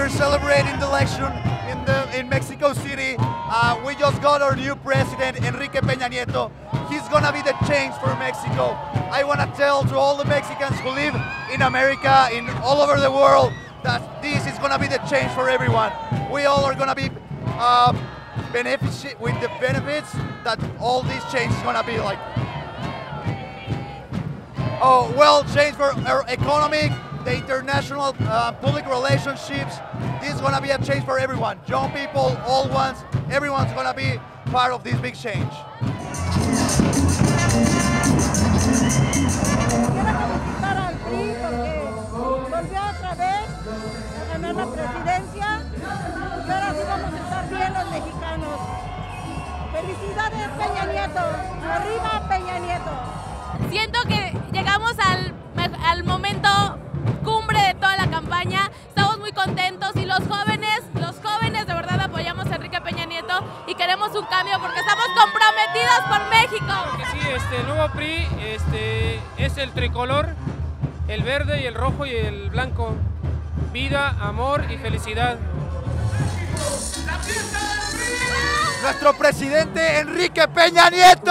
election celebrating the election in Mexico City. Uh, we just got our new president, Enrique Peña Nieto. He's gonna be the change for Mexico. I wanna tell to all the Mexicans who live in America, in all over the world, that this is gonna be the change for everyone. We all are gonna be uh, with the benefits that all this change is gonna be like. Oh, well, change for our economy, the international uh, public relationships. This is gonna be a change for everyone. Young people, old ones, everyone's gonna be part of this big change. Quiero felicitar al porque volvió otra vez a ganar la presidencia y ahora sí vamos a estar bien los mexicanos. Felicidades Peña Nieto, arriba Peña Nieto. Siento que llegamos al, al momento cumbre de toda la campaña. Estamos muy contentos y los jóvenes, los jóvenes de verdad apoyamos a Enrique Peña Nieto y queremos un cambio porque estamos comprometidos por México. Que sí, este el nuevo PRI este, es el tricolor, el verde y el rojo y el blanco. Vida, amor y felicidad. Nuestro presidente Enrique Peña Nieto.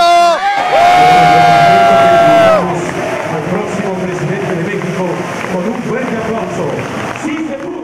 applauso.